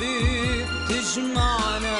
والمحبة تجمعنا.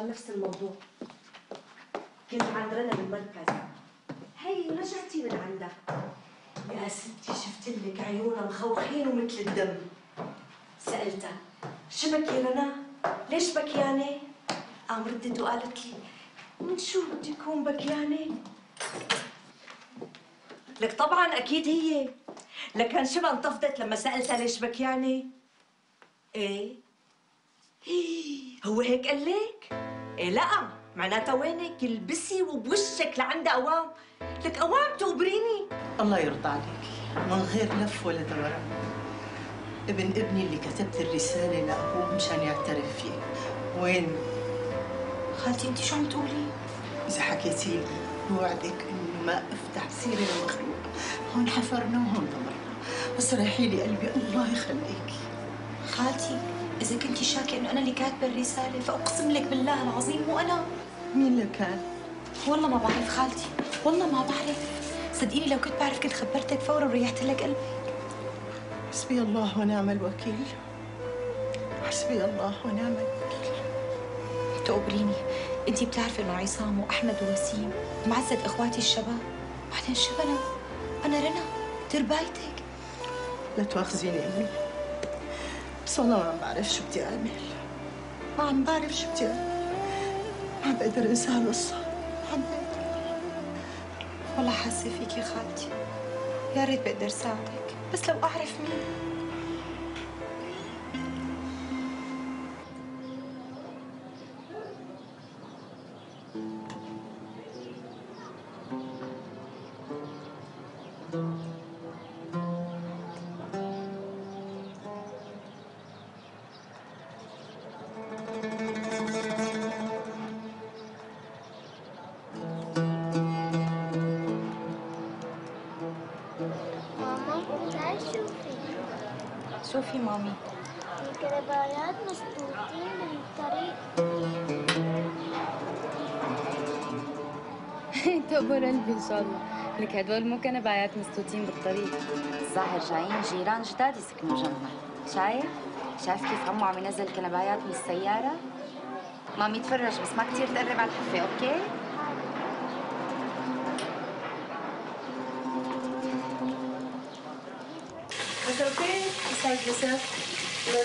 مشان نفس الموضوع كنت عند رنا بالمركز هي رجعتي من عندها يا ستي شفت لك عيونها مخوخين ومثل الدم سألتها شبك يا رنا؟ ليش بكيانة؟ قام ردت وقالت لي من شو بدي اكون بكيانة؟ لك طبعا أكيد هي لكن شبه انتفضت لما سألتها ليش بكيانة؟ إيه هو هيك قال لك؟ إيه لا معناتها وينك؟ البسي وبوشك لعند قوام لك قوام تقبريني الله يرضى عليك. من غير لف ولا دوران. ابن ابني اللي كتبت الرسالة لأبوه مشان يعترف فيه. وين؟ خالتي انت شو عم تقولي؟ إذا حكيتي لي بوعدك إنه ما أفتح سيرة لمخلوق هون حفرنا وهون دمرنا. بس ريحي لي قلبي الله يخليكي خالتي. إذا كنتي شاكة إنه أنا اللي كاتبة الرسالة فأقسم لك بالله العظيم مو أنا. مين اللي كان؟ والله ما بعرف خالتي. والله ما بعرف. صدقيني لو كنت بعرف كنت خبرتك فورا وريحت لك قلبي. حسبي الله ونعم الوكيل. حسبي الله ونعم الوكيل. تقبريني أنتي بتعرفي إنه عصام وأحمد ووسيم معزة إخواتي الشباب. بعدين شو أنا أنا رنا. تربايتك لا تواخذيني أمي. بس والله ما بعرف شو بدي أعمل. ما عم بعرف شو بدي أعمل. ما عم بقدر أنسى هالقصة. ما عم بقدر. والله حاسة فيكي خالتي. يا ريت بقدر ساعدك. بس لو أعرف مين. لك هدول مو كنبايات مسطوطين بالطريق الظاهر جايين جيران جداد يسكنوا جنبنا شايف؟ شايف كيف عمو عم ينزل كنبايات من السيارة؟ مامي تفرج بس ما كتير تقرب على الحفة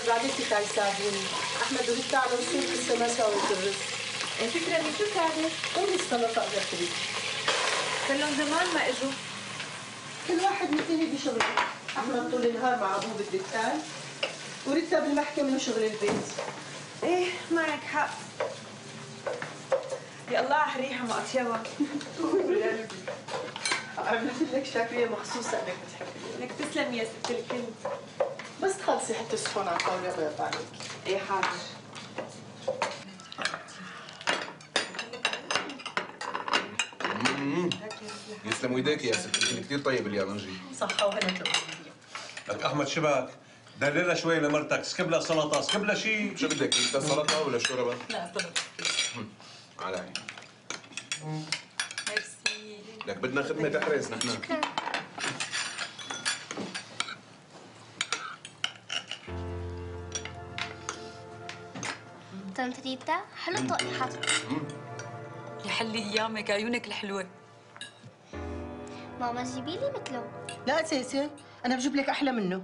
الله عليكي تعي ساعديني احمد نشوف لسه ما سويت الرز فكرة شو ساعدة؟ قومي السلطه أقدر تريد كلهم زمان ما إجوا. كل واحد منتهي بشغله. احمد طول النهار مع أبوه بالدكان. وريتا بالمحكمه وشغل البيت. إيه معك حق. يا الله على الريحة ما أطيبها عملت لك شاكريه مخصوصه إنك بتحبيها لك تسلم يا ست الكل بس تخلصي حتى سخون على الطاولة الله يرضى عليك. إيه حاضر. يسلموا ايديك يا ست انت كثير طيب اليابانجي صحه وهنا لك احمد شبك دللها شوي لمرتك سكب لها سلطه سكب لها شيء شو بدك انت سلطه ولا شوربه؟ لا سلطه على عيني ميرسي لك بدنا خدمه احرز نحن ريتا حلو اللي حاطه يحلي أيامك عيونك الحلوة. ماما جيبي لي مثله. لا أساسي أنا بجيب لك أحلى منه.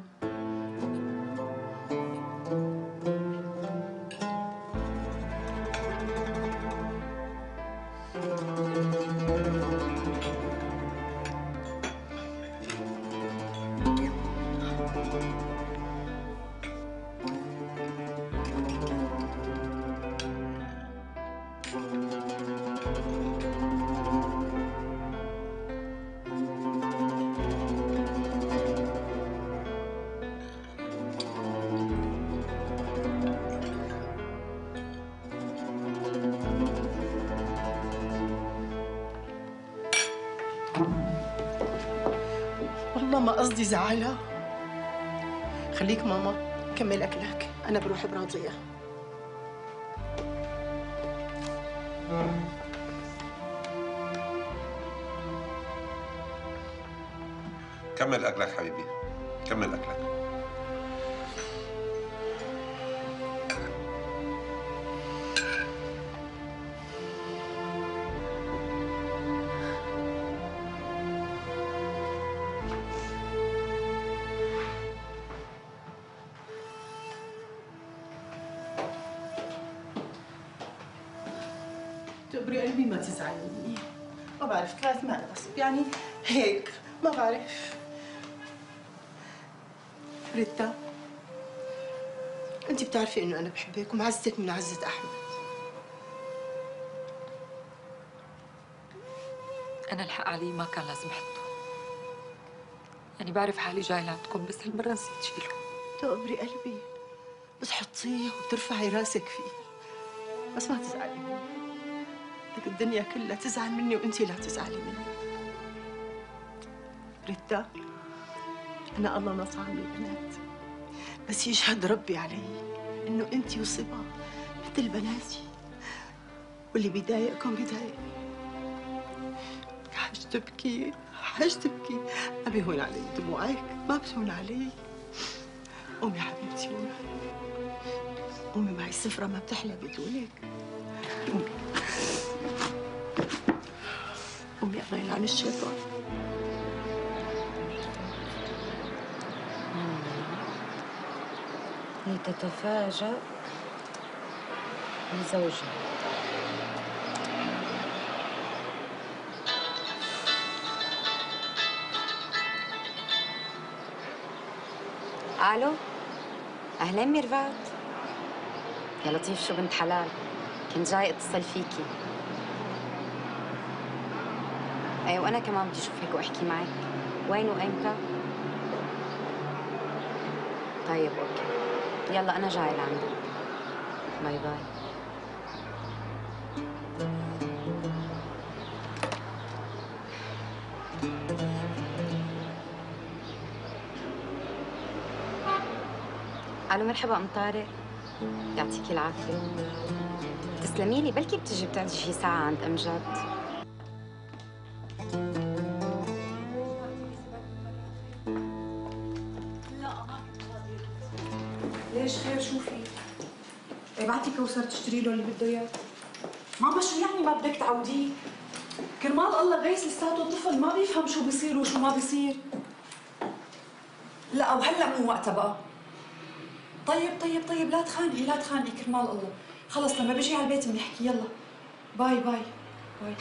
قصدي زعلها خليك ماما كمل أكلك. أنا بروح براضيها كمل أكلك حبيبي. كمل أكلك. انت بتعرفي إنه أنا بحبك ومعزتك من عزة أحمد. أنا الحق علي ما كان لازم أحطه. يعني بعرف حالي جاي لعندكم بس هالمرة نسيت شيله. تقبري قلبي. بس حطيه وبترفعي راسك فيه. بس ما تزعلي مني. بدك الدنيا كلها تزعل مني وانت لا تزعلي مني. ريتا أنا الله نصعني بنات بس يشهد ربي علي. إنه أنت وصبا مثل بناتي واللي بيضايقكم بيضايقني حاج تبكي حاج تبكي. ما بيهون علي دموعك ما بتهون علي. قومي حبيبتي قومي. قومي معي السفرة ما بتحلى بدونك. قومي. قومي الله يلعن الشيطان. لتتفاجأ بزوجها. ألو؟ أهلا ميرفات. يا لطيف شو بنت حلال؟ كنت جاي أتصل فيكي. أيوه أنا كمان بدي اشوفك وأحكي معك. وين وامتى طيب okay. يلا أنا جاي لعندك. bye bye. ألو مرحبا أم طارق. يعطيكي العافية. تسلمي لي بلكي بتجي بتقعدي شي ساعة عند أمجد؟ كوثر تشتري له اللي بده إياه. ماما شو يعني ما بدك تعوديه؟ كرمال الله غيث لساته طفل ما بيفهم شو بيصير وشو ما بيصير. لا وهلا مو وقتها بقى. طيب طيب طيب لا تخانقي لا تخانقي كرمال الله. خلص لما بيجي على البيت بنحكي. يلا. bye bye bye.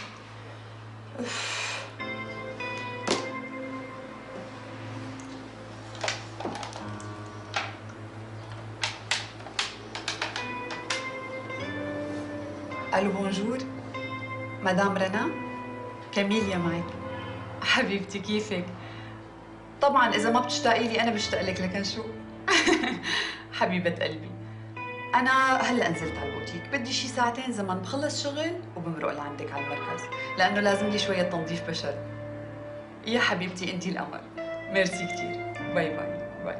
ألو bonjour madame رنا كاميليا معك حبيبتي كيفك؟ طبعا إذا ما بتشتاقي لي أنا بشتاق لك لكن شو؟ حبيبة قلبي. أنا هلأ نزلت على البوتيك. بدي شي ساعتين زمن بخلص شغل وبمرق لعندك على المركز لأنه لازم لي شوية تنظيف بشرة. يا حبيبتي انت القمر ميرسي كثير bye bye. bye.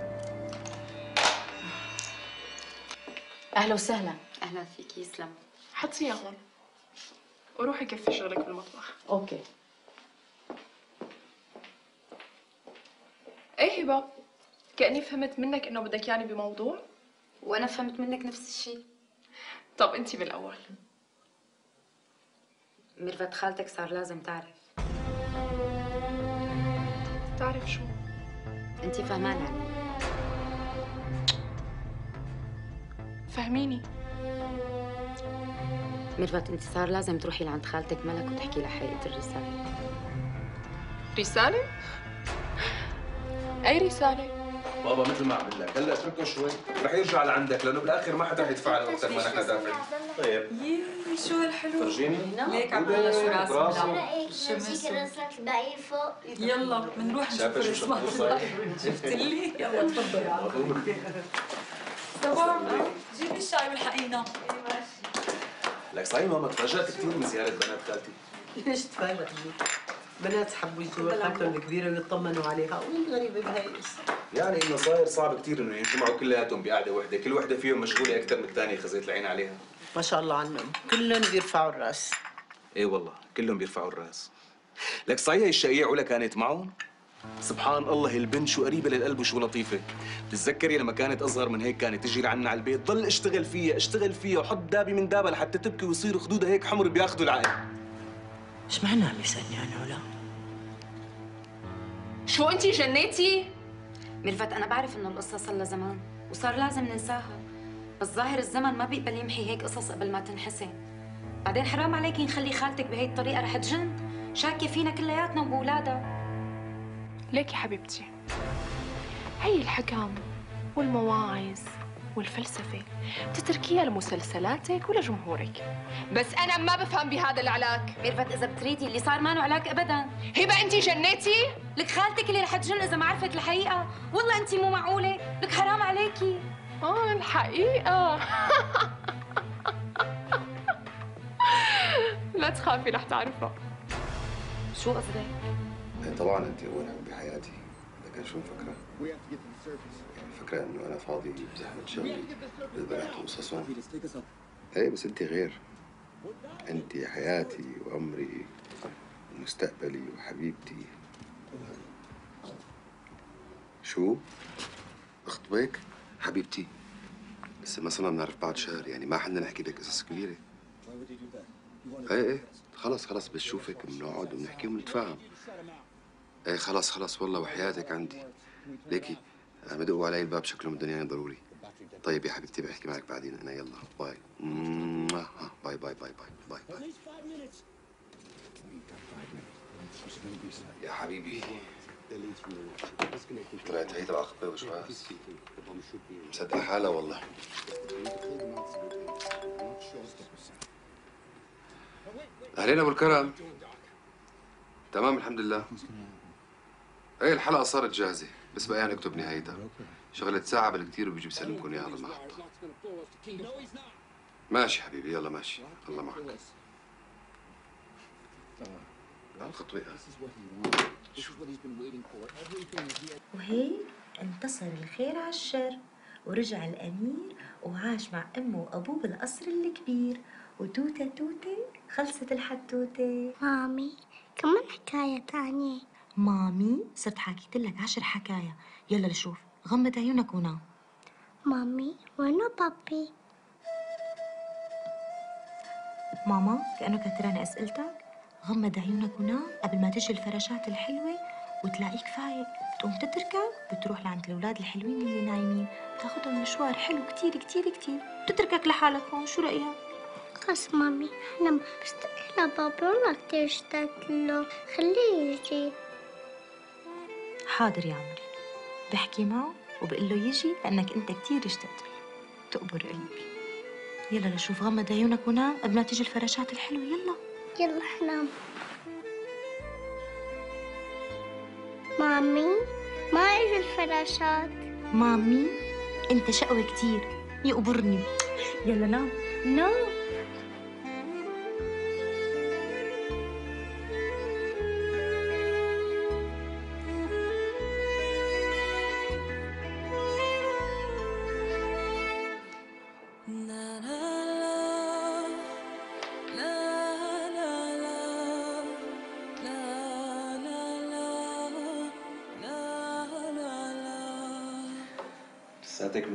أهلا وسهلا. أهلا فيك يسلم. حطيها هون وروحي كفي شغلك بالمطبخ. okay. إيه هبة؟ كأني فهمت منك إنه بدك ياني بموضوع. وأنا فهمت منك نفس الشيء طب انت بالأول. ميرفت خالتك صار لازم تعرف. تعرف شو؟ انت فهمان يعني فهميني. ميرفت انت صار لازم تروحي لعند خالتك ملك وتحكي لها حقيقة الرسالة. رسالة؟ أي رسالة؟ بابا مثل ما عمل لك هلأ اتركه شوي رح يرجع لعندك لأنه بالآخر ما حدا حيدفع له أكثر ما نحن دافعين. طيب. يي شو هالحلو؟ فرجيني ليك عملنا شو راسم نسيك الرسالة الباقية فوق؟ يلا بنروح نشوف الرسمة؟ شفت لي يلا تفضل. صباح جيبي الشاي والحقينا لك صحيح ماما تفاجأت كثير من زيارة بنات خالتي. ليش تفاجئ بنات حبوا يجوا خالتهم الكبيرة ويطمنوا عليها. والغريبة بهيس يعني إنه صاير صعب كثير إنه يجمعوا كلياتهم بقعدة وحدة، كل وحدة فيهم مشغولة أكثر من الثانية خزيت العين عليها. ما شاء الله عنهم. كلهم بيرفعوا الرأس. إيه والله كلهم بيرفعوا الرأس. لك صحيح الشقيع علا كانت معهم؟ سبحان الله البنت شو قريبة للقلب وشو لطيفة. بتتذكري لما كانت أصغر من هيك كانت تجي لعنا على البيت ضل اشتغل فيها اشتغل فيها وحط دابي من دابها لحتى تبكي ويصير خدودها هيك حمر بياخذوا العقل. إيش معنى عم يسألني عن علا؟ شو أنت جنيتي؟ ميرفت أنا بعرف إنه القصة صار لها زمان وصار لازم ننساها بس ظاهر الزمن ما بيقبل يمحي هيك قصص قبل ما تنحسن بعدين حرام عليكي نخلي خالتك بهي الطريقة رح تجن شاكة فينا كلياتنا وبولادها ليك يا حبيبتي. هي الحكم والمواعظ والفلسفة بتتركيها لمسلسلاتك ولجمهورك بس أنا ما بفهم بهذا العلاك ميرفت إذا بتريدي اللي صار ما له علاك أبدا. هبة أنت جنيتي؟ لك خالتك اللي رح تجن إذا ما عرفت الحقيقة. والله أنت مو معقولة. لك حرام عليكي. آه الحقيقة. لا تخافي رح تعرفها. شو قصدك؟ إيه طبعا انت أول هم بحياتي. لكن شو مفكره؟ يعني فكرة إنه أنا فاضي بزحمه شغلي بالبنات وقصصهم إيه بس انت غير. انت حياتي وعمري ومستقبلي وحبيبتي. شو؟ اخطبك؟ حبيبتي. لسه ما صرنا بنعرف بعض شهر يعني ما حنا نحكي لك قصص كبيرة. إيه إيه. خلص خلص بس شوفك بنقعد وبنحكي وبنتفاهم إيه خلاص خلاص والله وحياتك عندي. ليكي عم بدقوا علي الباب شكلهم بدهم ياني ضروري. طيب يا حبيبتي بحكي معك بعدين أنا يلا bye. ها، bye bye bye bye bye bye. يا حبيبي. طلعت هيدا العقبة وش بس؟ مصدقة حالها والله. أهلين أبو الكرم. تمام الحمد لله. إيه الحلقة صارت جاهزة بس بقى يعني أكتب نهايتها. شغلة ساعة بالكتير وبيجي بسلمكم اياها على المحطة ماشي حبيبي يلا ماشي. الله معك. الخطوة وهيك انتصر الخير على الشر ورجع الأمير وعاش مع أمه وأبوه بالقصر الكبير. وتوتة توتة خلصت الحتوتة مامي كمان حكاية تانية. مامي صرت حكيت لك عشر حكاية. يلا لشوف غمض عيونك ونام مامي وينو بابي؟ ماما كأنه كتراني أسئلتك. غمض عيونك ونام قبل ما تجي الفراشات الحلوة وتلاقيك فايق. بتقوم تتركك بتروح لعند الأولاد الحلوين اللي نايمين. بتاخدهم مشوار حلو كتير كتير كتير. بتتركك لحالك هون شو رأيك؟ خلاص مامي أنا ما بشتاق لبابا والله كتير اشتقت له. خليه يجي. حاضر يا عمري. بحكي معه وبقول له يجي لأنك أنت كتير اشتقت له تقبر قلبي. يلا لشوف غمض عيونك ونام قبل ما تيجي الفراشات الحلوة. يلا. يلا حنام مامي ما إجوا الفراشات. مامي أنت شقوة كتير. يقبرني. يلا نام. نام.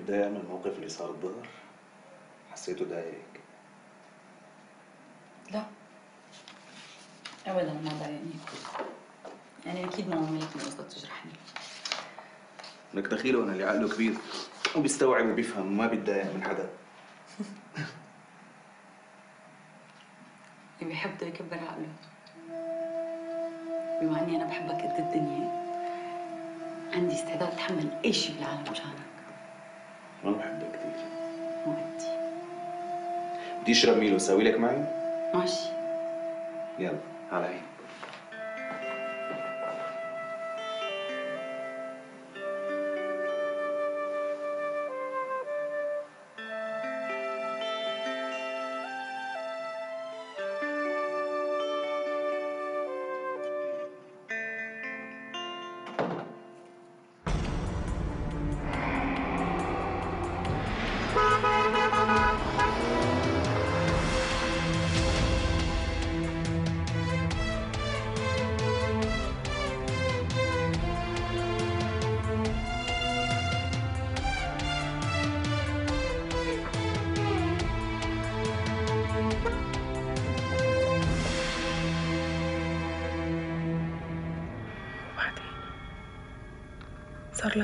متضايقة من الموقف اللي صار الظهر؟ حسيته ضايقك لا. ابدا ما ضايقني يعني أكيد ما يكون قصدها تجرحني. انك دخيل وأنا اللي عقله كبير. وبيستوعب وبيفهم وما بيتضايق من حدا. اللي بيحب بده يكبر عقله. بما إني أنا بحبك قد الدنيا عندي استعداد أتحمل أي شيء بالعالم مشانك. ما بحبك كثير مو قدي بدي اشرب ميلو ساوي لك معي؟ ماشي. يلا على عيني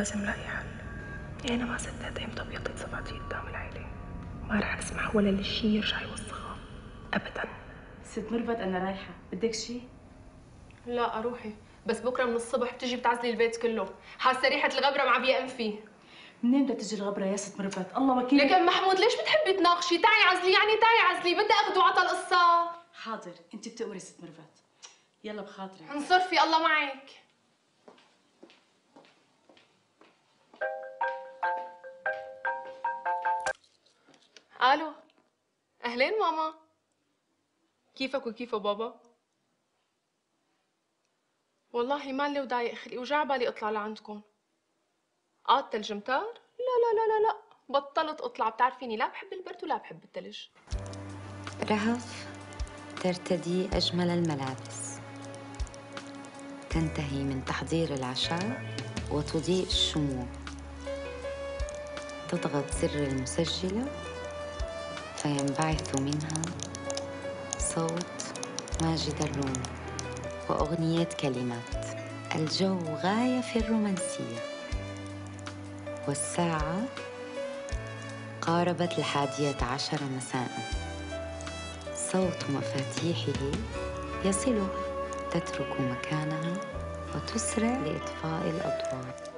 لازم لاقي حل يعني أنا ما صدقت إمتى بيضت صبعتي قدام العيلة. ما رح أسمح ولا لشي يرجع يوسخها أبدا. ست مربت أنا رايحة. بدك شي؟ لا أروحي. بس بكرة من الصبح بتجي بتعزلي البيت كله. حاسة ريحة الغبرة معبية أنفي منين بدها تجي الغبرة يا ست مربت؟ الله وكيل لكن محمود ليش بتحبي تناقشي؟ تعي عزلي يعني تعي عزلي. بدي أخذ عطى القصة. حاضر. أنت بتأمري ست مربت يلا بخاطرك. انصرفي الله معك. ألو اهلين ماما. كيفك وكيف بابا؟ والله مالي وضايق خلقي وجع بالي اطلع لعندكم. آه التلج متار؟ لا لا لا لا لا. بطلت اطلع. بتعرفيني لا بحب البرد ولا بحب التلج. رهف ترتدي أجمل الملابس. تنتهي من تحضير العشاء وتضيء الشموع. تضغط زر المسجلة فينبعث منها صوت ماجد الرومي وأغنية كلمات. الجو غاية في الرومانسية. والساعة قاربت الحادية عشر مساء. صوت مفاتيحه يصلها تترك مكانها وتسرع لإطفاء الأضواء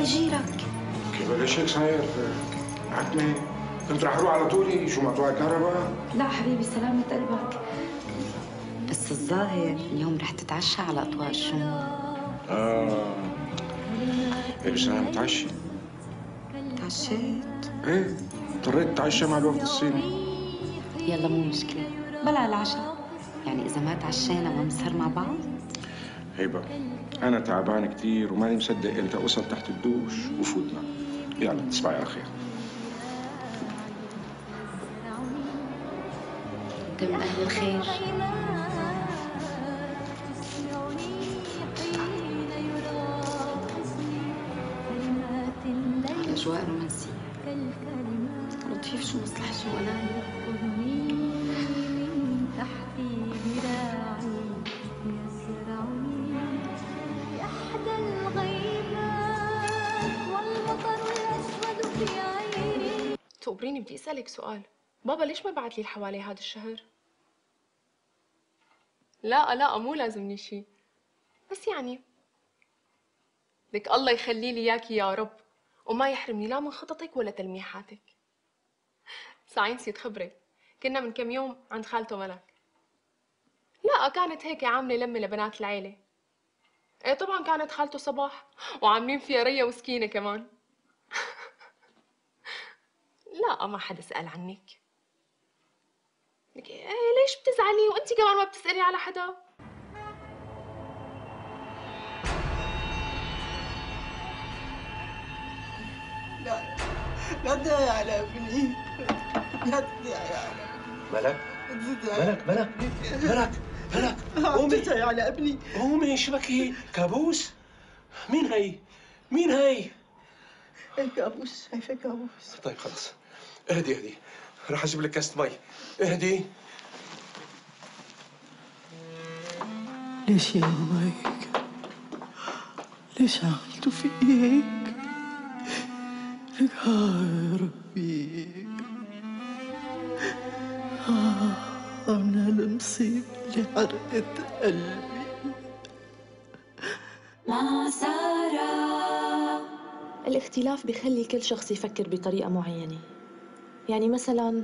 يجيرك كيف ليش هيك صاير؟ عتمة كنت رح أروح على طولي شو مقطوع كهرباء؟ لا حبيبي سلامة قلبك. بس الظاهر اليوم رح تتعشى على أضواء الشموع آه. إيه بس أنا متعشي. تعشيت؟ إيه اضطريت أتعشى مع الوفد الصيني. يلا مو مشكلة. بلا العشاء. يعني إذا ما تعشينا ما بنسهر مع بعض؟ هيبة أنا تعبان كتير وماني مصدق إمتى أوصل تحت الدوش وفوت نام يلا تصبحي على خير. انت من أهل الخير. الأجواء رومانسيه لطيف شو مصلحة شو؟ بدي أسألك سؤال. بابا ليش ما بعت لي الحوالي هذا الشهر؟ لا لا مو لازمني شيء. بس يعني. لك الله يخلي لي اياكي يا رب وما يحرمني لا من خططك ولا تلميحاتك. ساعين نسيت خبرك كنا من كم يوم عند خالته ملك لا كانت هيك عاملة لمة لبنات العيلة. إيه طبعا كانت خالته صباح وعاملين فيها ريا وسكينة كمان. لا ما حدا سأل عنك. لك إيه ليش بتزعلي؟ وأنت كمان ما بتسألي على حدا. لا لا تدعي على ابني. لا تدعي على ملك؟ ابني تدعي ملك ملك ملك ملك. قومي. تدعي على ابني. قومي شبكي كابوس؟ مين هي؟ مين هي؟ إيه كابوس. شايفه كابوس. طيب خلص. اهدي اهدي. راح أجيب لك كاسة مي اهدي. ليش يا ماما هيك؟ ليش عملتوا في هيك؟ لك يا ربي آه من هالمصيبة اللي حرقت قلبي. مع سارة. الاختلاف بيخلي كل شخص يفكر بطريقة معينة. يعني مثلا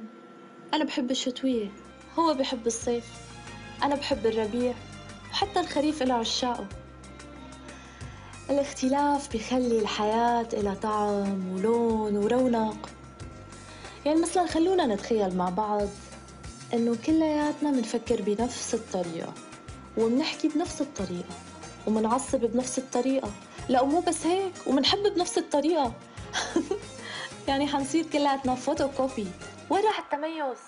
أنا بحب الشتوية هو بحب الصيف أنا بحب الربيع وحتى الخريف له عشاقه. الاختلاف بيخلي الحياة إلها طعم ولون ورونق. يعني مثلا خلونا نتخيل مع بعض إنه كلياتنا بنفكر بنفس الطريقة وبنحكي بنفس الطريقة ومنعصب بنفس الطريقة. لا ومو بس هيك ومنحب بنفس الطريقة. يعني حنصير كلياتنا فوتوكوبي وين راح التميز؟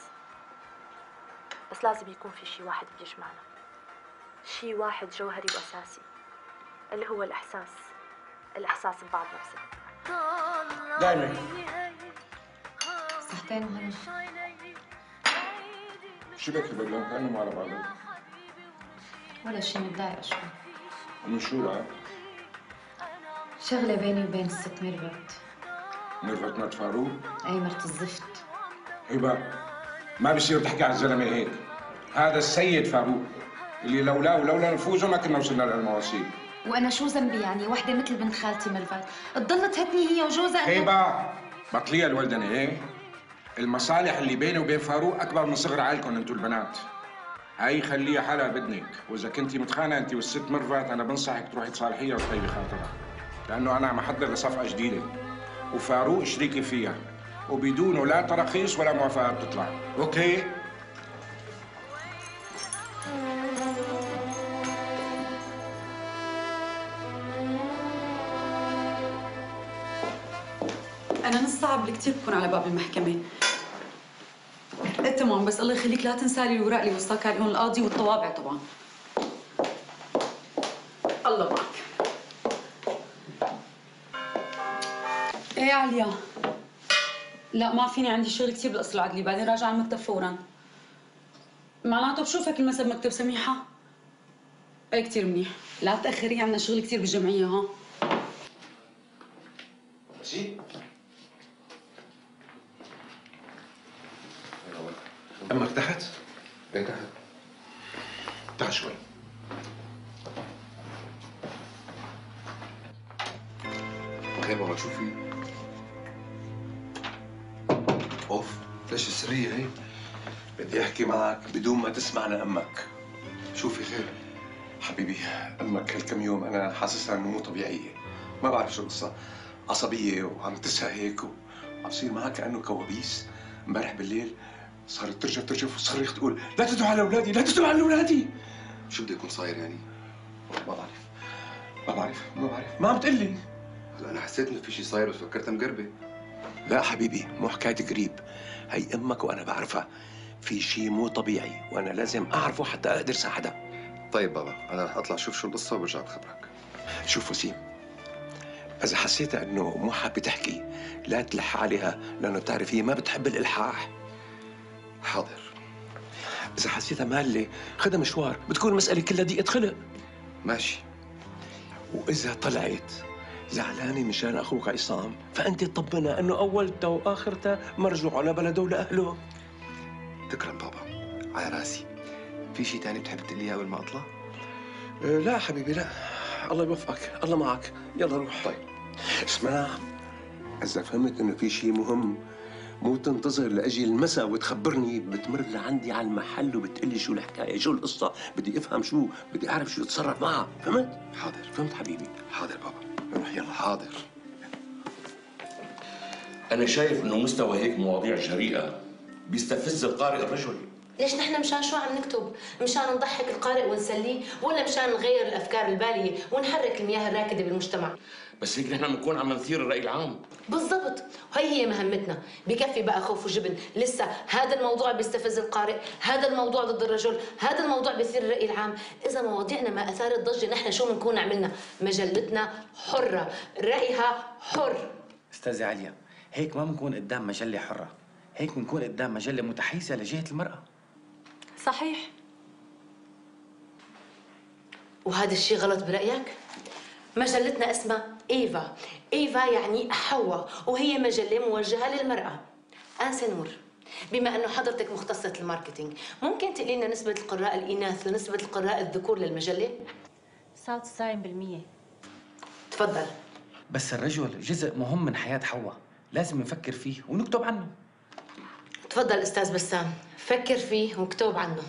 بس لازم يكون في شي واحد بيجمعنا. شي واحد جوهري وأساسي. اللي هو الإحساس. الإحساس ببعض نفسنا دايما. صحتين وهنا شبكي بدهم كانهم على بعضهم ولا شي متضايقة شوي. من شو لا؟ شغلة بيني وبين الست ميرفت. ميرفت مرت فاروق أي مرت الزفت. هبة ما بصير تحكي على الزلمة هيك. هذا السيد فاروق اللي لولاه ولولا نفوذه ما كنا وصلنا للمواصيل وأنا شو ذنبي يعني؟ وحدة مثل بنت خالتي ميرفت تضل تهدني هي وجوزها هبة بطليها الولدنة إيه؟ المصالح اللي بيني وبين فاروق أكبر من صغر عائلكم أنتوا البنات. هاي خليها حالها بدنك. وإذا كنتي متخانقه انت والست مرفت أنا بنصحك تروحي تصالحيها وتطيبي خاطرها. لأنه أنا عم احضر لصفقة جديدة. وفاروق شريكي فيها. وبدونه لا تراخيص ولا موافقات بتطلع. أوكي؟ أنا نص ساعه بالكثير بكون على باب المحكمة. تمام بس الله يخليك لا تنسى لي الوراق اللي وصاك عليهم القاضي والطوابع طبعا. عليا لا ما فيني عندي شغل كثير بالقصر العدلي بعدين راجعة على المكتب فورا. معناته بشوفك المساء بمكتب سميحة. إيه كثير منيح. لا تأخري عندنا شغل كثير بالجمعية ها. ماشي أمك تحت؟ إيه تحت. تعال شوي. ليش السرية هي؟ بدي أحكي معك بدون ما تسمعنا أمك. شو في خير؟ حبيبي أمك هالكم يوم أنا حاسسها إنه مو طبيعية. ما بعرف شو القصة. عصبية وعم تسهى هيك وعم تصير معها كأنه كوابيس. امبارح بالليل صارت ترجف ترجف وتصرخ تقول لا تدعوا على أولادي لا تدعوا على أولادي. شو بده يكون صاير يعني؟ ما بعرف. ما بعرف ما بعرف. ما عم تقول لي هلا أنا حسيت إنه في شيء صاير بس فكرتها مقربة. لا حبيبي مو حكاية قريب. هي أمك وأنا بعرفها. في شيء مو طبيعي وأنا لازم أعرفه حتى أقدر ساعدها طيب بابا أنا رح أطلع أشوف شو القصة وبرجع بخبرك شوف وسيم إذا حسيت إنه مو حابه تحكي لا تلح عليها لأنه بتعرف هي ما بتحب الإلحاح. حاضر. إذا حسيتها مالة خدها مشوار بتكون المساله كلها ضيقه خلق. ماشي. وإذا طلعت زعلانة مشان أخوك عصام. فأنت طبنا إنه اولته واخرته مرجوع على بلده ولاهله تكرم بابا. على راسي. في شيء تاني بتحب تقول لي إياه قبل ما أطلع؟ أه لا حبيبي لا. الله يوفقك. الله معك. يلا روح. طيب. اسمع. إذا فهمت إنه في شيء مهم مو تنتظر لأجي المساء وتخبرني. بتمر لعندي على المحل وبتقلي شو الحكاية شو القصة. بدي أفهم شو بدي أعرف شو اتصرف معها فهمت؟ حاضر. فهمت حبيبي؟ حاضر بابا. يلا حاضر أنا شايف إنه مستوى هيك مواضيع جريئة بيستفز القارئ الرجل ليش نحن مشان شو عم نكتب؟ مشان نضحك القارئ ونسليه ولا مشان نغير الأفكار البالية ونحرك المياه الراكدة بالمجتمع؟ بس هيك نحن بنكون عم نثير الرأي العام. بالضبط. وهي هي مهمتنا. بكفي بقى خوف وجبن. لسه هذا الموضوع بيستفز القارئ. هذا الموضوع ضد الرجل. هذا الموضوع بيثير الرأي العام. إذا مواضيعنا ما أثارت ضجة نحن شو بنكون عملنا؟ مجلتنا حرة. رأيها حر. أستاذة عليا هيك ما بنكون قدام مجلة حرة. هيك بنكون قدام مجلة متحيزة لجهة المرأة. صحيح. وهذا الشيء غلط برأيك؟ مجلتنا اسمها إيفا. إيفا يعني حواء وهي مجلة موجهة للمرأة. أنسة نور بما أنه حضرتك مختصة ال marketing ممكن تقولي لنا نسبة القراء الإناث ونسبة القراء الذكور للمجلة؟ 99% تفضل. بس الرجل جزء مهم من حياة حواء. لازم نفكر فيه ونكتب عنه. تفضل أستاذ بسام. فكر فيه واكتب عنه.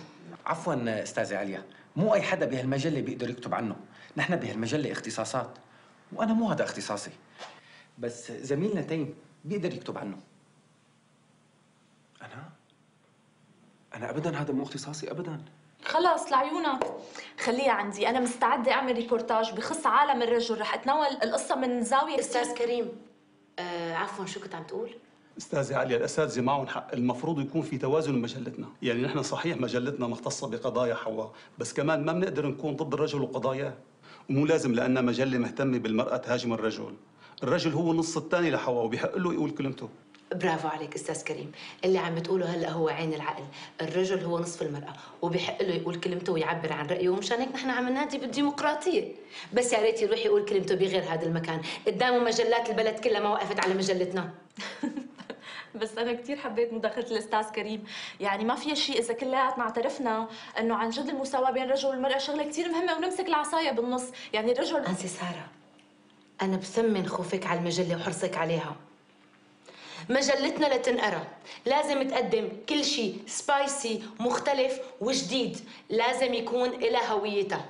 عفوا أستاذة عليا. مو أي حدا بهالمجلة بيقدر يكتب عنه. نحن بهالمجلة اختصاصات. وأنا مو هذا اختصاصي. بس زميلنا تيم بيقدر يكتب عنه. أنا؟ ابدا هذا مو اختصاصي ابدا. خلص لعيونك. خليها عندي. أنا مستعدة أعمل ريبورتاج بخص عالم الرجل. رح أتناول القصة من زاوية أستاذ كريم آه عفوا شو كنت عم تقول؟ أستاذ عليا الأساتذة معهم حق. المفروض يكون في توازن بمجلتنا يعني نحن صحيح مجلتنا مختصة بقضايا حواء بس كمان ما بنقدر نكون ضد الرجل وقضاياه. ومو لازم لأنها مجلة مهتمة بالمرأة تهاجم الرجل. الرجل هو النص الثاني لحواء وبيحق له يقول كلمته. برافو عليك أستاذ كريم. اللي عم بتقوله هلأ هو عين العقل. الرجل هو نصف المرأة وبحق له يقول كلمته ويعبر عن رأيه ومشان هيك نحن عم ننادي بالديمقراطية. بس يا ريت يروح يقول كلمته بغير هذا المكان. قدامه مجلات البلد كلها ما وقفت على مجلتنا. بس أنا كثير حبيت مداخلة الأستاذ كريم. يعني ما فيها شيء إذا كلياتنا اعترفنا إنه عن جد المساواة بين الرجل والمرأة شغلة كثير مهمة ونمسك العصاية بالنص. يعني الرجل أنسي سارة أنا بثمن خوفك على المجلة وحرصك عليها. مجلتنا لتنقرأ. لازم تقدم كل شيء سبايسي مختلف وجديد. لازم يكون لها هويتها.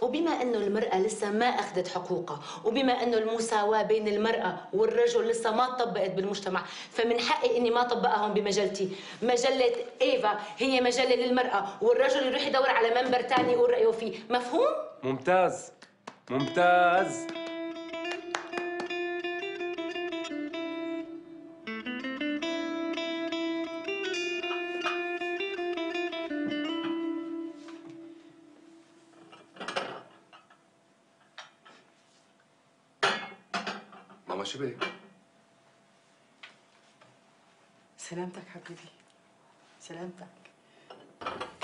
وبما انه المرأة لسه ما أخذت حقوقها، وبما انه المساواة بين المرأة والرجل لسه ما طبقت بالمجتمع، فمن حقي إني ما طبقها هون بمجلتي، مجلة إيفا هي مجلة للمرأة، والرجل يروح يدور على منبر ثاني يقول رأيه فيه، مفهوم؟ ممتاز. ممتاز.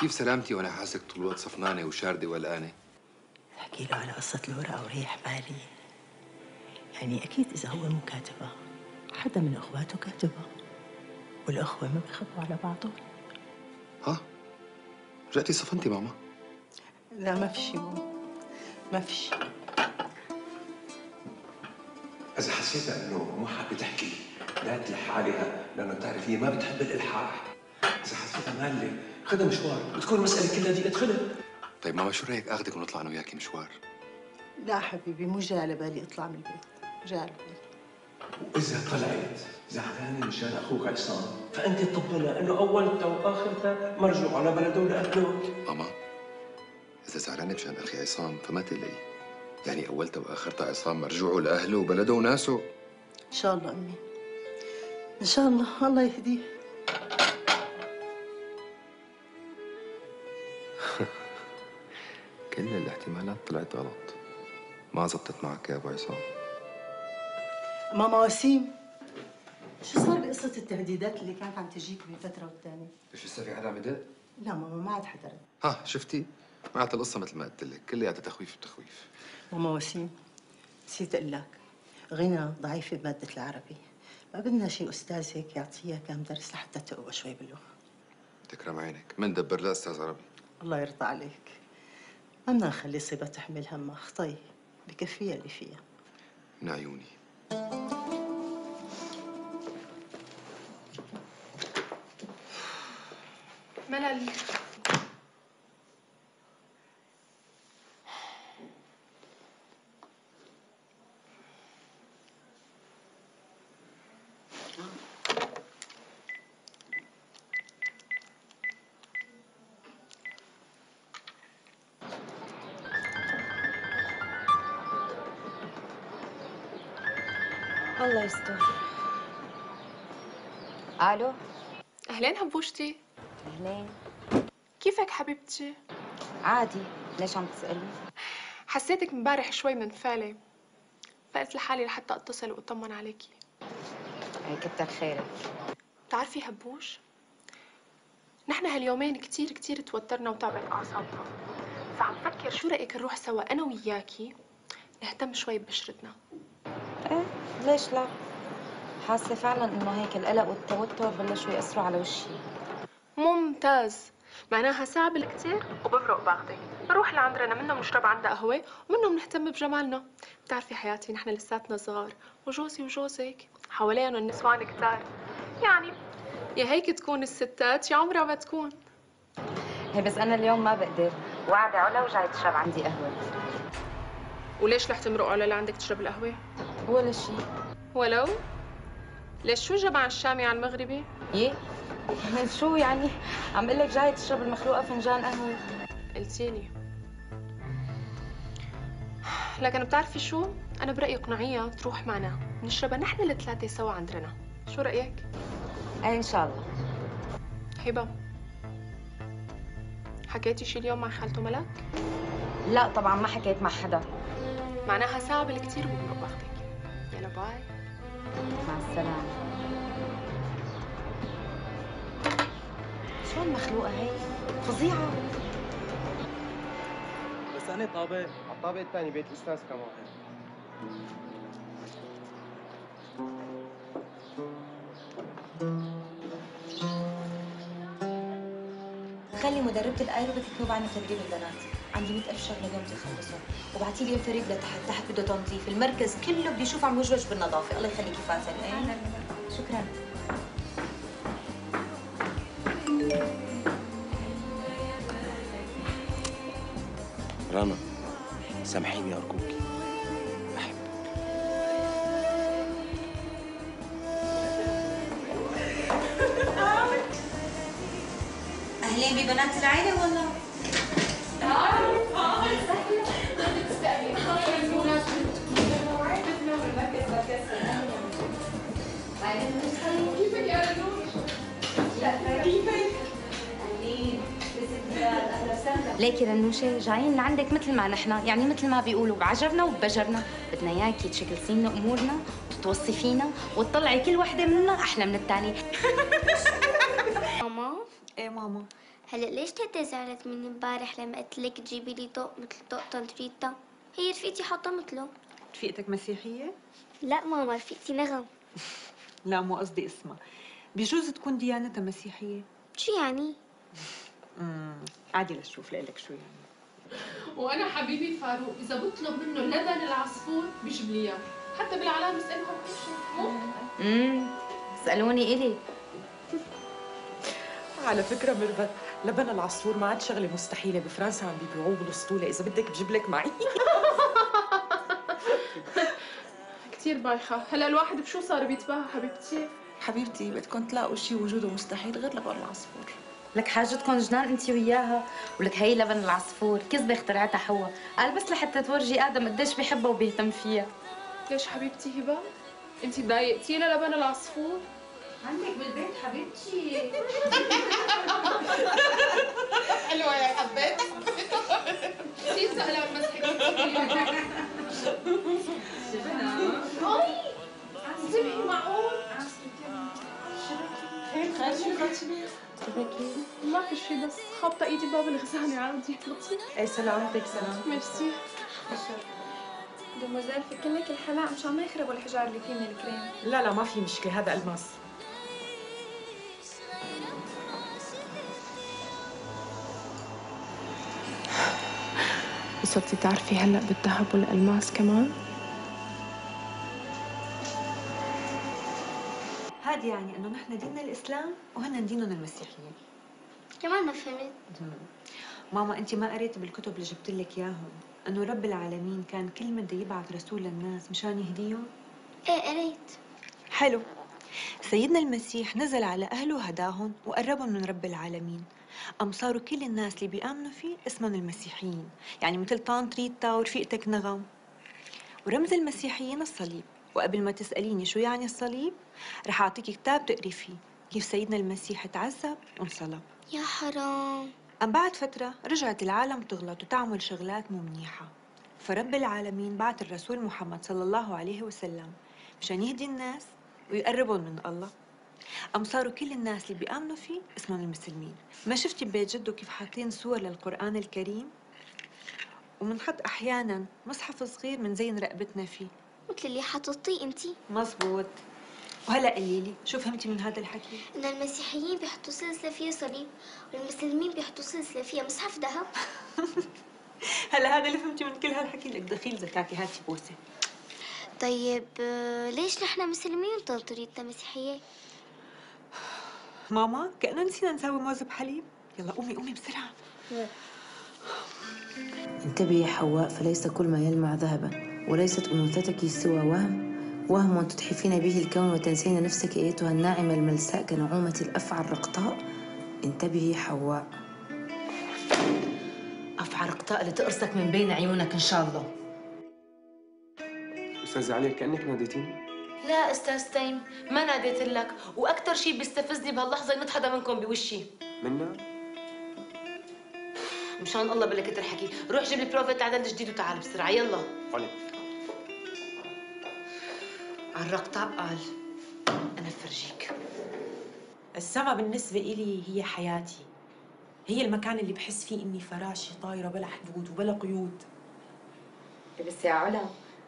كيف سلامتي؟ وأنا حاسك طول الوقت صفنانه وشارده وقلقانة؟ احكي له على قصة الورقة وريح بالي. يعني أكيد إذا هو مو كاتبها حدا من إخواته كاتبها والأخوة ما بيخبوا على بعضهم. ها؟ رجعتي صفنتي ماما؟ لا ما في شيء ماما ما في شيء إذا حسيت إنه مو حابة تحكي لا تلح عليها لأنه بتعرف هي ما بتحب الإلحاح. إذا حسيتها مالة خدها مشوار. بتكون المساله كلها ضيقه خلق طيب ماما شو رأيك؟ آخذك ونطلع أنا وياكي مشوار؟ لا حبيبي مو جاي على بالي أطلع من البيت. جاي على بالي وإذا طلعت زعلانة مشان أخوك عصام فأنت طبنا أنه اولته واخرته مرجوع على بلده ولاهله ماما إذا زعلانة مشان أخي عصام فما تقلقي. يعني أولتها وآخرتها عصام مرجوعه لأهله وبلده وناسه. إن شاء الله أمي. إن شاء الله الله يهديه. كل الاحتمالات طلعت غلط ما زبطت معك يا أبو عصام ماما وسيم شو صار بقصة التهديدات اللي كانت عم تجيك بفترة والتانية؟ ليش لسه في حدا عم يدق؟ لا ماما ما عاد حدا رد. ها شفتي؟ معناتها القصة مثل ما قلت لك كلياتها تخويف بتخويف ماما وسيم نسيت أقول لك غنى ضعيفة بمادة العربي ما بدنا شي أستاذ هيك يعطيها كم درس لحتى تقوى شوي باللغة تكرم عينك من دبر لها أستاذ عربي الله يرضى عليك بدنا نخلي صبا تحمل همها خطي بكفيها اللي فيها. من عيوني. ملل ألو؟ أهلين هبوشتي؟ أهلين. كيفك حبيبتي؟ عادي. ليش عم تسألي؟ حسيتك امبارح شوي منفعلة فقلت لحالي لحتى أتصل وأطمن عليكي. اي كتر خيرك. بتعرفي هبوش؟ نحن هاليومين كتير كتير توترنا وتعبت أعصابنا. فعم فكر شو رأيك نروح سوا أنا وياكي؟ نهتم شوي ببشرتنا. إيه ليش لا؟ حاسة فعلا إنه هيك القلق والتوتر بلشوا يأثروا على وشي. ممتاز. معناها ساعة بالكتير وبمرق باخدك بروح لعند رنا منها بنشرب عندها قهوة ومنها بنهتم بجمالنا. بتعرفي حياتي نحن لساتنا صغار. وجوزي وجوزك. حوالينا النسوان كتار. يعني يا هيك تكون الستات يا عمرها ما تكون. هي بس أنا اليوم ما بقدر. وقاعدة علا وجاي تشرب عندي قهوة. وليش رح تمرق على لعندك تشرب القهوة؟ ولا شيء ولو؟ ليش شو جاب عن الشامي عن المغربي؟ يه شو يعني؟ عم أقول لك جاي تشرب المخلوقة فنجان قهوة. قلتيلي. لكن بتعرفي شو؟ أنا برأيي اقنعيها تروح معنا. نشربها نحن الثلاثة سوا عند رنا شو رأيك؟ إيه إن شاء الله. هبة حكيتي شي اليوم مع خالته ملك؟ لا طبعا ما حكيت مع حدا. معناها ساعة بالكتير وبمرق باخدك يلا باي. مع السلامة. شو المخلوقة هي؟ فظيعة. بس أنا طابق على الطابق الثاني بيت الأستاذ كمان خلي مدربة الأيروبيك تنوب عنا تدريب البنات عندي 100000 شغله اليوم بدي اخلصهم وابعتي لي فريد لتحت تحت بده تنظيف المركز كله بده يشوف عم وجوج بالنظافة. الله يخليكي فاتن. إيه؟ شكرا. رنا سامحيني أرجوكي. أهلين ببنات العيلة رنوشة جايين لعندك مثل ما نحن. يعني مثل ما بيقولوا بعجرنا وببجرنا بدنا إياكي تشكلسي لنا أمورنا وتتوصفينا وتطلعي كل وحدة منا أحلى من الثانية ماما؟ إيه ماما. هلأ ليش تيتا زعلت مني امبارح لما قلت لك تجيبي لي طوق مثل طوق طنط ريتا هي رفيقتي حاطة مثله. رفيقتك مسيحية؟ لا ماما رفيقتي نغم. لا مو قصدي اسمها. بيجوز تكون ديانتها مسيحية؟ شو يعني؟ امم عادي لشوف لك شو يعني. وأنا حبيبي فاروق إذا بطلب منه لبن العصفور بيجيب لي إياه. حتى بالعلامة اسالهم كل شيء. مو؟ امم اسالوني الي على فكرة ميرفت لبن العصفور ما عاد شغلة مستحيلة. بفرنسا عم بيبيعوه بالأسطولة. إذا بدك بجيب لك معي. كثير بايخة. هلا الواحد بشو صار بيتباهى حبيبتي؟ حبيبتي بدكم تلاقوا شيء وجوده مستحيل غير لبن العصفور. لك حاجتكم جنان انت وياها ولك هي لبن العصفور. كذبة اخترعتها حواء قال بس لحتى تورجي آدم قديش بيحبها وبيهتم فيها. ليش حبيبتي هبة؟ انت ضايقتي لبن العصفور. عندك بالبيت حبيبتي. حلوة يا حبيت كثير سهله والمسحه انتبهي معقول. خير خير شو خدتي ما في شيء بس خابطه إيدي بباب الغسالة عادي. لطيف إيه سلامتك سلامتك ميرسي. دموزيل فك لك الحلاق مشان ما يخربوا الحجار اللي فيه من الكريم. لا لا ما في مشكلة هذا ألماس. صرتي تعرفي هلأ بالذهب والألماس كمان؟ هذا يعني إنه نحن ديننا الإسلام وهن دينهم المسيحيين. كمان ما فهمت. ماما أنت ما قريتي بالكتب اللي جبت لك إياهم إنه رب العالمين كان كل ما بده يبعث رسول للناس مشان يهديهم؟ إيه قريت. حلو. سيدنا المسيح نزل على أهله وهداهم وقربهم من رب العالمين. قام صاروا كل الناس اللي بيآمنوا فيه اسمهم المسيحيين. يعني مثل طنط ريتا ورفيقتك نغم. ورمز المسيحيين الصليب. وقبل ما تسأليني شو يعني الصليب رح أعطيك كتاب تقري فيه كيف سيدنا المسيح تعذب وانصلب. يا حرام. أم بعد فترة رجعت العالم تغلط وتعمل شغلات مو منيحة. فرب العالمين بعت الرسول محمد صلى الله عليه وسلم مشان يهدي الناس ويقربهم من الله. أم صاروا كل الناس اللي بيآمنوا فيه اسمهم المسلمين. ما شفتي ببيت جده كيف حاطين صور للقرآن الكريم؟ ومنحط أحيانا مصحف صغير من زين رقبتنا فيه. مثل اللي حطيتيه انتي. مزبوط وهلا قولي لي شو فهمتي من هذا الحكي؟ إن المسيحيين بيحطوا سلسلة فيها صليب والمسلمين بيحطوا سلسلة فيها مصحف ذهب هلا هذا اللي فهمتي من كل هالحكي؟ لك دخيل زكاكي هاتي بوسة. طيب آه، ليش نحن مسلمين طريقتنا مسيحية؟ ماما كأنه نسينا نسوي موز بحليب يلا قومي قومي بسرعة. انتبهي يا حواء فليس كل ما يلمع ذهبا. وليست أنوثتك سوى وهم. وهم تتحفين به الكون وتنسين نفسك أيتها الناعمة الملساء كنعومة الأفعى الرقطاء. انتبهي حواء. أفعى رقطاء لتقرصك من بين عيونك إن شاء الله. أستاذ علي كأنك ناديتيني. لا أستاذ تيم ما ناديت لك. وأكثر شيء بيستفزني بهاللحظة ينط حدا منكم بوشي. منا؟ مشان الله بلا كتر حكي روح جيب لي بروفيت عدد جديد وتعال بسرعة. يلا. علي الرقطاء قال أنا بفرجيك السما بالنسبة إلي هي حياتي. هي المكان اللي بحس فيه إني فراشة طايرة بلا حدود وبلا قيود. بس يا علا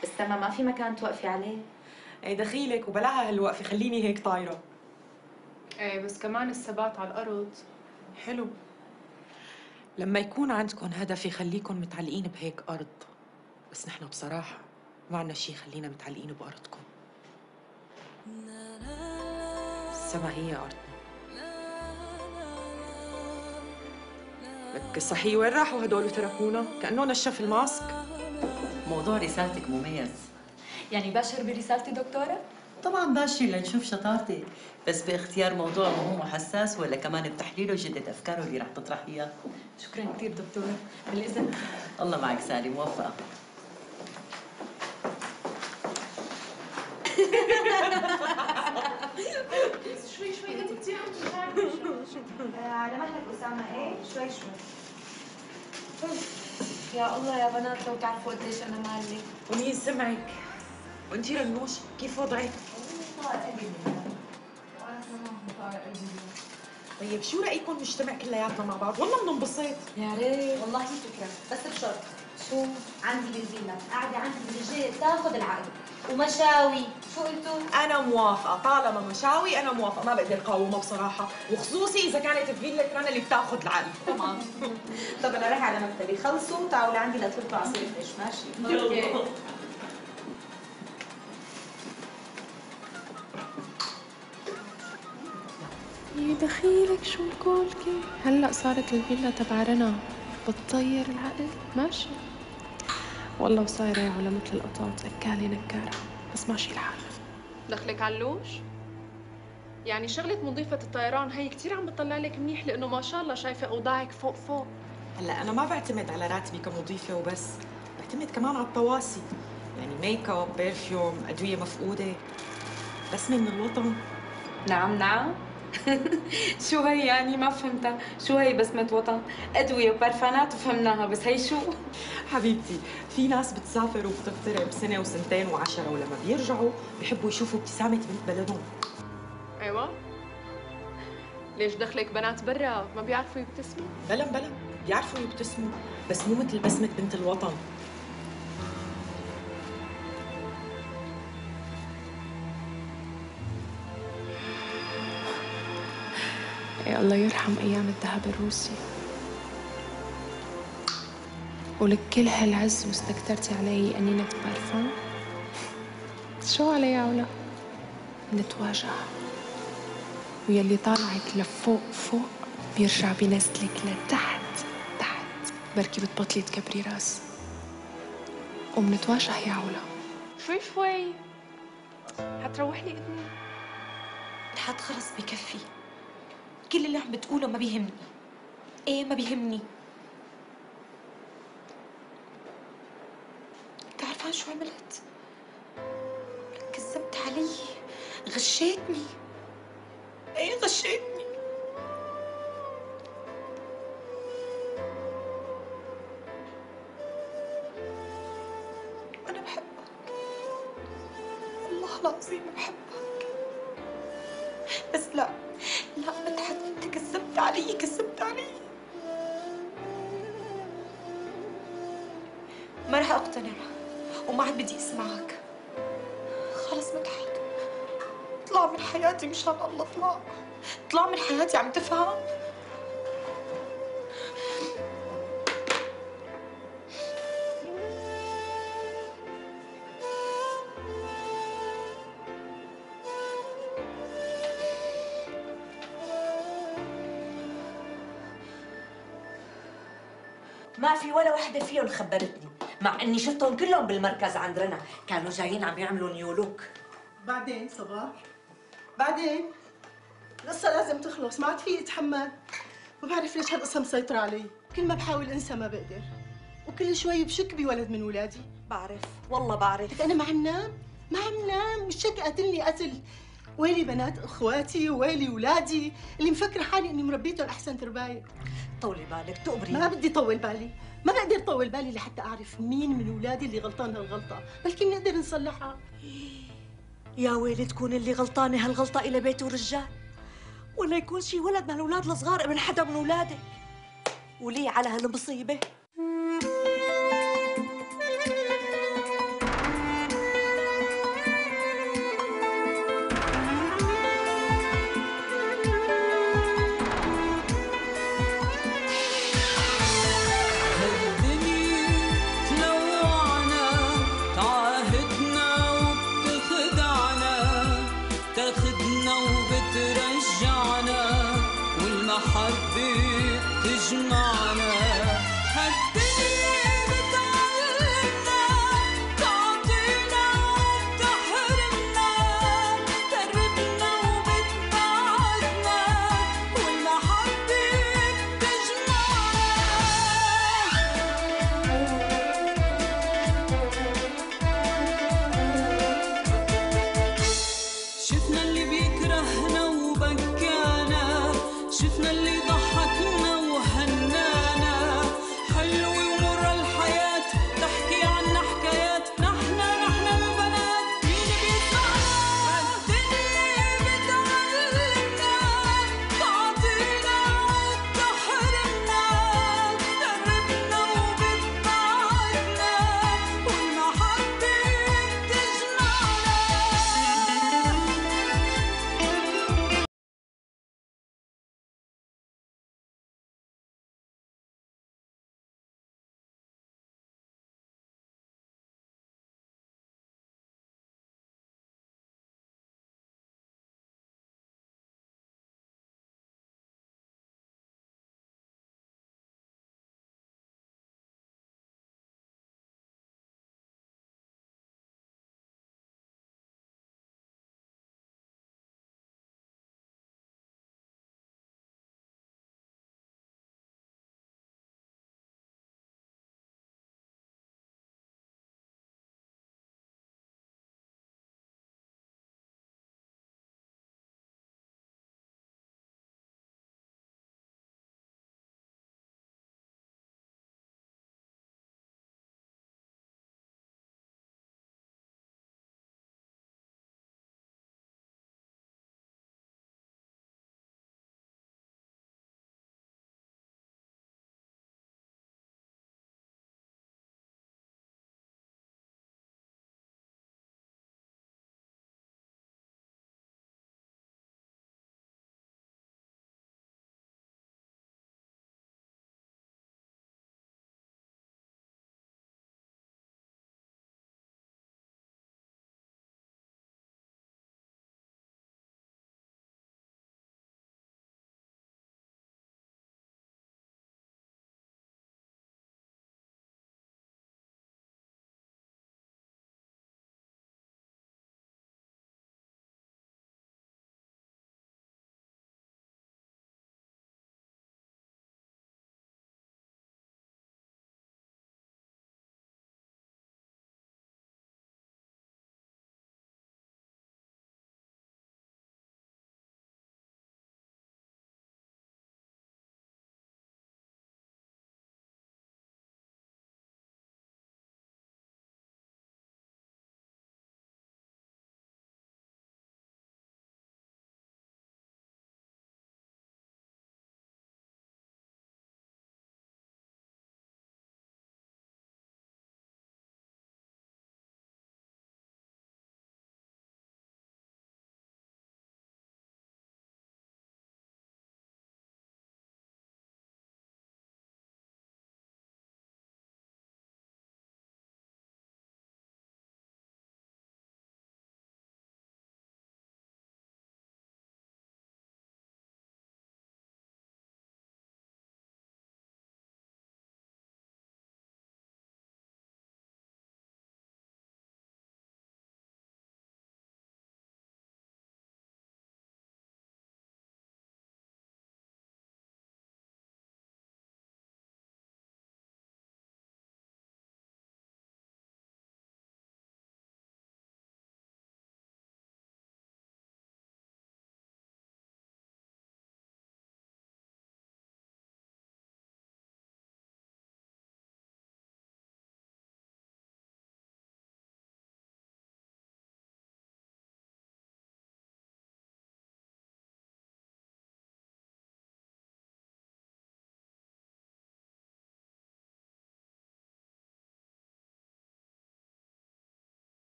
بالسما ما في مكان توقفي عليه؟ اي دخيلك وبلاها هالوقفة خليني هيك طايرة. إيه بس كمان الثبات على الأرض. حلو. لما يكون عندكم هدف يخليكم متعلقين بهيك أرض بس نحن بصراحة ما عنا شي خلينا متعلقين بأرضكم السما هي أرضنا لك صحيح وين راحوا هدول وتركونا؟ كأنه نشف الماسك موضوع رسالتك مميز يعني باشر برسالتي دكتورة؟ طبعا باشر لنشوف شطارتك بس باختيار موضوع مهم وحساس ولا كمان بتحليله وجدة أفكاره اللي رح تطرحيها شكرا كثير دكتورة بالإذن. الله معك سالي موفقة. شوي شوي انت كثير على مهلك أسامة إيه؟ شوي شوي. يا الله يا بنات لو تعرفوا قديش أنا مالي. ومين سمعك؟ وانتي رنوش كيف وضعك؟ طيب شو رأيكم نجتمع كلياتنا مع بعض؟ والله بننبسط يا ريت. والله هي فكرة بس بشرط شو عندي بالفيلا قاعدة عندي بالرجال تاخذ العقد. ومشاوي شو قلتوا؟ أنا موافقة. طالما مشاوي أنا موافقة. ما بقدر قاومها بصراحة. وخصوصي إذا كانت فيلا رنا اللي بتاخذ العقد. تمام. طب أنا رايحة على مكتبي. خلصوا تعالوا لعندي لتفوتوا عصير فريش ماشي؟ يا دخيلك شو الكولكي هلأ صارت الفيلا تبع رنا. بتطير العقل؟ ماشي. والله وصايرة يا علا مثل القطاط. اكالي نكارة. بس ماشي الحال. دخلك علوش يعني شغلة مضيفة الطيران هي كثير عم بتطلع لك منيح لأنه ما شاء الله شايفة أوضاعك فوق فوق. هلأ أنا ما بعتمد على راتبي كمضيفة وبس. بعتمد كمان على التواصي. يعني make up perfume أدوية مفقودة. بسمة وطن. نعم نعم. شو هي يعني ما فهمتها. شو هي بسمة وطن أدوية وبرفانات وفهمناها بس هي شو؟ حبيبتي في ناس بتسافر وبتغترب سنه وسنتين وعشرة ولما بيرجعوا بيحبوا يشوفوا ابتسامة بنت بلدهم. أيوة. ليش دخلك بنات برا؟ ما بيعرفوا يبتسموا؟ بلا بلا بيعرفوا يبتسموا بس مو مثل بسمة بنت الوطن. الله يرحم أيام الذهب الروسي. ولك كل هالعز واستكترتي علي أنينة بأرفان. شو علي يا نتواجه. ويلي طالعك لفوق فوق بيرجع بينزلك لتحت تحت. بركي بتبطلي تكبري راس. ومنتواجه يا علا شوي شوي. حتروح لي إذني حد خلص بكفي. كل اللي عم بتقوله ما بيهمني. إيه ما بيهمني؟ انت عارفان شو عملت؟ كذبت علي غشيتني. إيه غشيتني؟ بدي اسمعك خلص مدحت اطلع من حياتي مشان الله اطلع. اطلع من حياتي عم تفهم؟ ما في ولا وحدة فيهم خبرتني. مع إني شفتهم كلهم بالمركز عند رنا كانوا جايين عم يعملوا نيو لوك بعدين صباح. بعدين؟ القصة لازم تخلص ما عاد في اتحمل ما بعرف ليش هالقصة مسيطرة علي. كل ما بحاول انسى ما بقدر. وكل شوي بشك بولد من ولادي. بعرف. والله بعرف. لك أنا ما عم نام؟ ما عم نام. الشك قاتلني قتل ويلي بنات إخواتي ويلي ولادي. اللي مفكره حالي إني مربيتهم أحسن ترباية. طولي بالك تقبري ما بدي طول بالي. ما بقدر طول بالي لحتى أعرف مين من أولادي اللي غلطان هالغلطة. بلكي بنقدر نصلحها. يا ويلي تكون اللي غلطانة هالغلطة إلى بيت ورجال. ولا يكون شي ولد من الأولاد الصغار ابن حدا من أولادك. ولي على هالمصيبة.